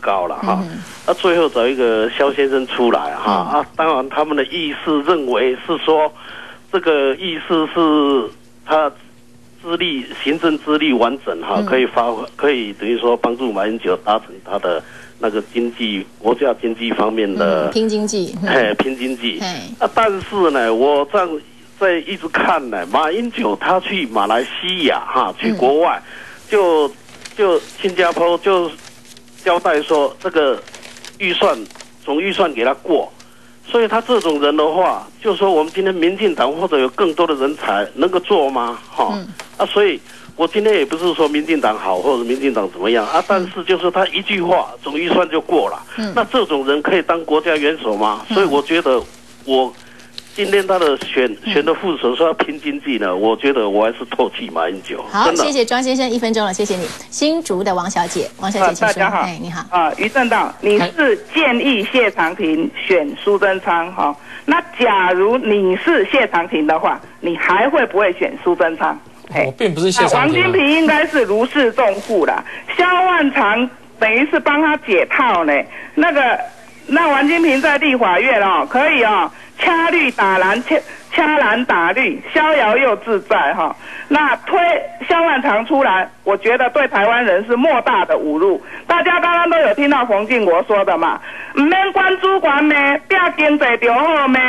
高了哈。那最后找一个肖先生出来哈啊，当然他们的意思认为是说，这个意思是他资历行政资历完整哈，可以发挥，可以等于说帮助马英九达成他的那个经济国家经济方面的拼经济，嘿，拼经济。啊，但是呢，我这样在一直看呢，马英九他去马来西亚哈，去国外就。就新加坡就交代说，这个预算总预算给他过，所以他这种人的话，就说我们今天民进党或者有更多的人才能够做吗？哈，啊，所以我今天也不是说民进党好或者民进党怎么样啊，但是就是他一句话总预算就过了，那这种人可以当国家元首吗？所以我觉得我。今天他的选选的副手说要拼经济呢，我觉得我还是唾弃马英九。好，谢谢庄先生，一分钟了，谢谢你。新竹的王小姐，王小姐，大家好，哎，你好。啊，于正道，你是建议谢长廷选苏贞昌哈？那假如你是谢长廷的话，你还会不会选苏贞昌？我并不是谢长廷。王金平应该是如释重负了，萧万长等于是帮他解套呢。那个，那王金平在立法院哦，可以哦。掐绿打蓝，掐掐蓝打绿，逍遥又自在哈。那推萧万长出来，我觉得对台湾人是莫大的侮辱。大家刚刚都有听到冯靖国说的嘛，唔免管主管咩，变经济就好咩？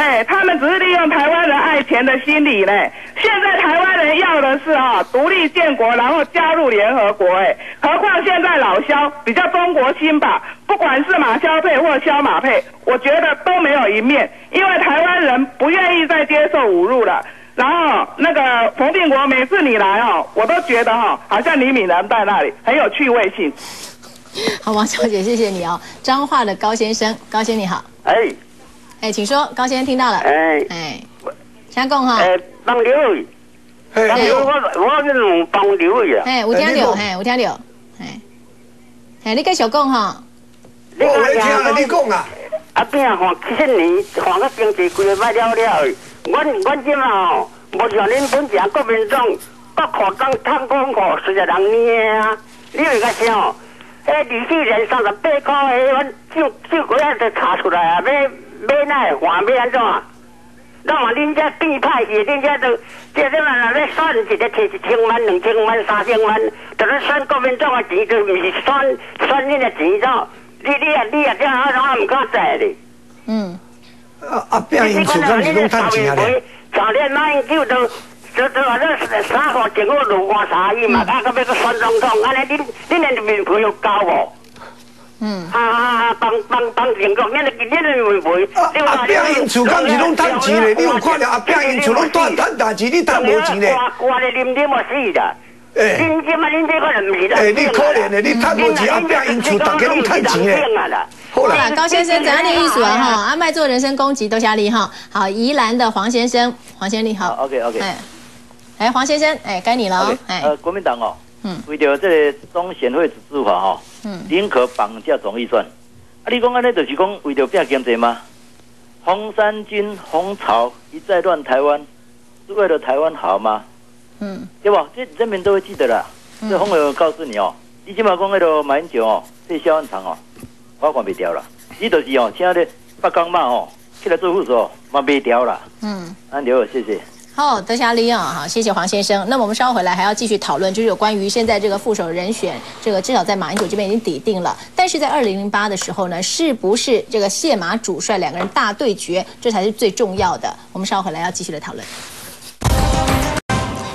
哎，他们只是利用台湾人爱钱的心理嘞。现在台湾人要的是啊，独立建国，然后加入联合国。哎，何况现在老萧比较中国心吧？不管是马萧配或萧马配，我觉得都没有一面，因为台湾人不愿意再接受侮辱了。然后那个冯定国，每次你来哦，我都觉得哈，好像李敏然在那里，很有趣味性。好，王小姐，谢谢你哦。彰化的高先生，高先你好。哎。哎，请说，高先生听到了。哎哎，相公哈。哎，帮刘伟。帮刘我我是弄帮刘伟啊。哎，有听到，哎，有听到。哎，哎，你继续讲哈。我来听啊，你讲啊。啊，边啊，看七年，看个经济规个歹了了。阮阮即嘛吼，无像恁本家国民党，国库当贪官库，实在人捏啊。你会甲想，迄二四年三十八块，迄阮就就过来就查出来啊，要。买那换要安怎？那话恁家变派去，恁家都即阵嘛，咧选一个摕一千万、两千万、三千万，就咧选国民党的钱，就毋是选选恁的钱咯。你你啊你啊，这样我毋敢在哩。嗯。啊啊！变因厝干是拢趁钱啊咧。昨天马英九都都都话咧三号政府落花茶伊嘛，啊，个要个选总统，安尼恁恁连面皮有交无？嗯，啊啊啊！帮帮帮成功，你你你会不会？阿炳因厝敢是拢趁钱嘞？你有看到阿炳因厝拢赚赚大钱，你赚无钱嘞？我我咧啉啉我死的。哎，恁这嘛恁这可能唔是啦。哎，你可怜的，你赚无钱，阿炳因厝大家拢趁钱嘞。好了，高先生，怎样的意思啊？哈，阿麦做人身攻击，都下力哈。好，宜兰的黄先生，黄先生你好。OK OK。哎，哎，黄先生，哎，该你了。哎，呃，国民党哦。嗯，为着这个中选会指示法哈，嗯，宁可绑架总预算，啊，你讲安尼就是讲为着变经济吗？红三军红潮一再乱台湾，是为了台湾好吗？嗯，对不？这人民都会记得啦。这红友告诉你哦，你起码讲那个马英九哦，这萧万长哦，我管不掉了。你就是哦，现在的八刚嘛哦，起来做副手嘛没掉了。嗯，安刘，谢谢。好，德霞利用好，谢谢黄先生。那么我们稍后回来还要继续讨论，就是有关于现在这个副手人选，这个至少在马英九这边已经抵定了。但是在二零零八的时候呢，是不是这个谢马主帅两个人大对决，这才是最重要的。我们稍后回来要继续的讨论。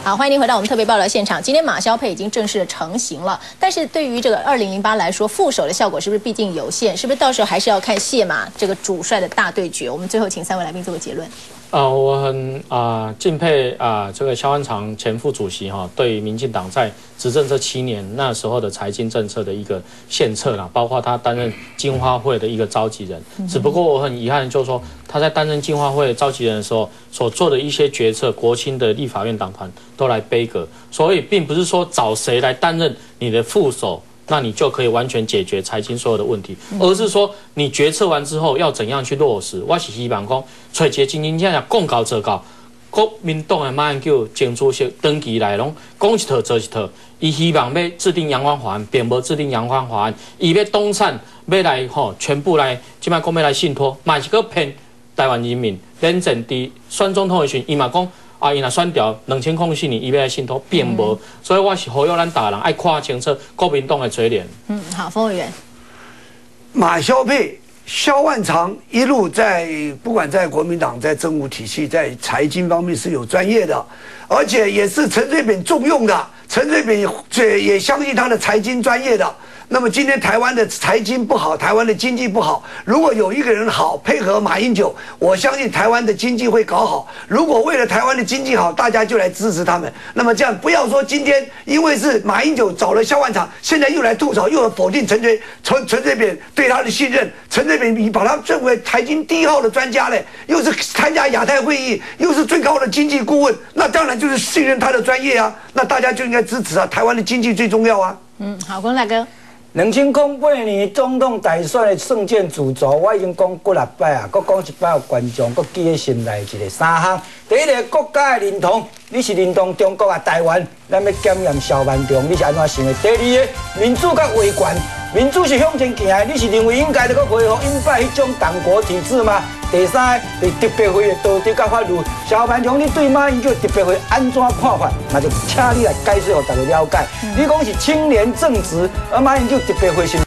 好，欢迎您回到我们特别报道现场。今天马肖配已经正式的成型了，但是对于这个二零零八来说，副手的效果是不是毕竟有限？是不是到时候还是要看谢马这个主帅的大对决？我们最后请三位来宾做个结论。呃，我很啊敬佩啊这个萧万长前副主席哈，对民进党在执政这七年那时候的财经政策的一个献策啦，包括他担任金花会的一个召集人。只不过我很遗憾，就是说他在担任金花会召集人的时候所做的一些决策，国青的立法院党团都来背阁，所以并不是说找谁来担任你的副手。那你就可以完全解决财经所有的问题，而是说你决策完之后要怎样去落实。我是希望讲，找一个真真正正共搞这搞，国民党的马英九前主席登记来拢讲一套做一套，伊希望要制定阳光法案，并无制定阳光法案，伊要东产要来吼，全部来，即摆讲要来信托，嘛是个骗台湾人民。连战伫选总统的时，伊嘛讲啊，伊若选掉两千空四年，伊要来信托，并无，所以我是呼吁咱大人爱看清楚国民党的嘴脸。嗯，好，冯委员，马萧佩。萧万长一路在不管在国民党在政务体系在财经方面是有专业的，而且也是陈水扁重用的，陈水扁也也相信他的财经专业的。那么今天台湾的财经不好，台湾的经济不好。如果有一个人好配合马英九，我相信台湾的经济会搞好。如果为了台湾的经济好，大家就来支持他们。那么这样不要说今天因为是马英九找了萧万长，现在又来吐槽，又要否定陈水陈陈水扁对他的信任。陈水扁你把他认为财经第一号的专家嘞，又是参加亚太会议，又是最高的经济顾问，那当然就是信任他的专业啊。那大家就应该支持啊，台湾的经济最重要啊。嗯，好，郭大哥。两千零八年总统大选的胜券主轴，我已经讲几啊摆啊，搁讲一摆，有观众搁记在心内一个三项。第一个国家的认同，你是认同中国啊？台湾，咱要检验小万长，你是安怎想的？第二个民主甲维权，民主是向前行的，你是认为应该要搁恢复应拜迄种党国体制吗？第三对特别会的道德甲法律，小万雄，你对马英九特别会安怎看法？那就请你来解释，让大家了解。你讲是青年正直，而马英九特别会是。